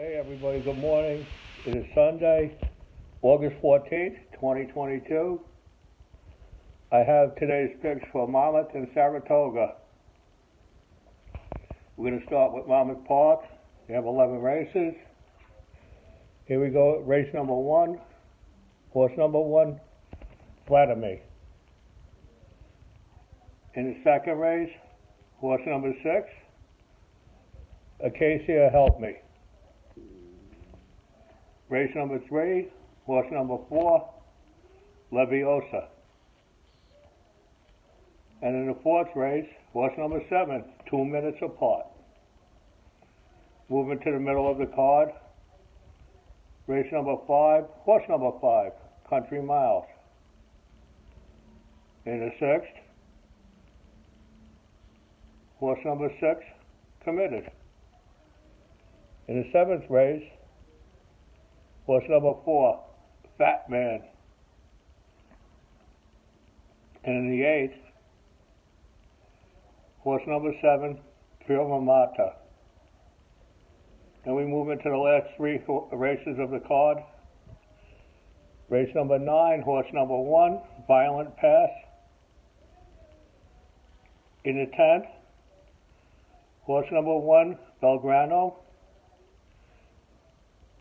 Hey, everybody, good morning. It is Sunday, August 14th, 2022. I have today's picks for Monmouth and Saratoga. We're going to start with Monmouth Park. We have 11 races. Here we go, race number one. Horse number one, Vladimir. In the second race, horse number six, Acacia Help Me. Race number three, horse number four, Leviosa. And in the fourth race, horse number seven, two minutes apart. Moving to the middle of the card, race number five, horse number five, Country Miles. In the sixth, horse number six, Committed. In the seventh race, Horse number four, Fat Man. And in the eighth, horse number seven, Pure Mata. Then we move into the last three races of the card. Race number nine, horse number one, Violent Pass. In the tenth, horse number one, Belgrano.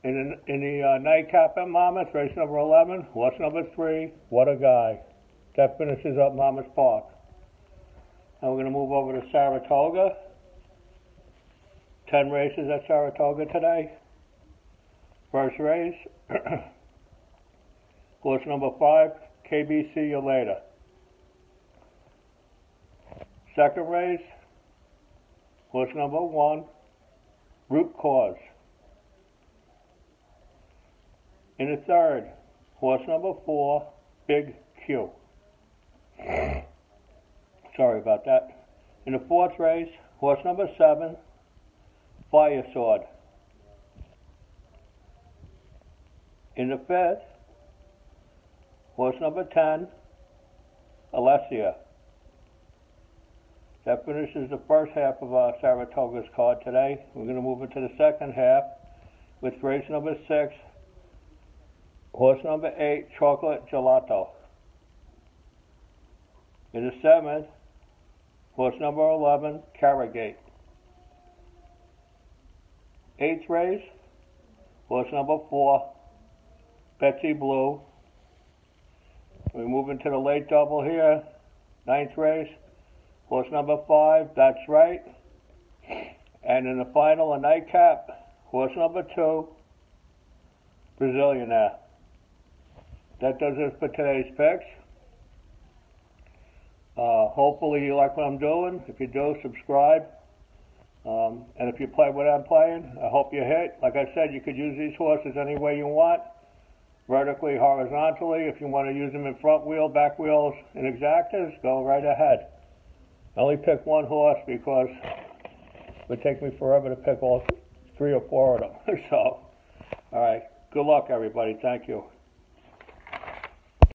In the, in the uh, nightcap at Monmouth, race number 11, horse number 3, What a Guy. That finishes up Monmouth Park. Now we're going to move over to Saratoga. 10 races at Saratoga today. First race, horse number 5, KBC You Later. Second race, horse number 1, Root Cause. In the third, horse number four, Big Q. Sorry about that. In the fourth race, horse number seven, Fire Sword. In the fifth, horse number 10, Alessia. That finishes the first half of our Saratoga's card today. We're going to move into the second half with race number six, Horse number eight, Chocolate Gelato. In the seventh, horse number 11, Carragate. Eighth race, horse number four, Betsy Blue. We move into the late double here. Ninth race, horse number five, that's right. And in the final, a nightcap, horse number two, Brazilianaire that does it for today's picks. Uh, hopefully you like what I'm doing. If you do, subscribe. Um, and if you play what I'm playing, I hope you hit. Like I said, you could use these horses any way you want. Vertically, horizontally. If you want to use them in front wheel, back wheels, and exactas, go right ahead. I only pick one horse because it would take me forever to pick all three or four of them. so, all right. Good luck, everybody. Thank you.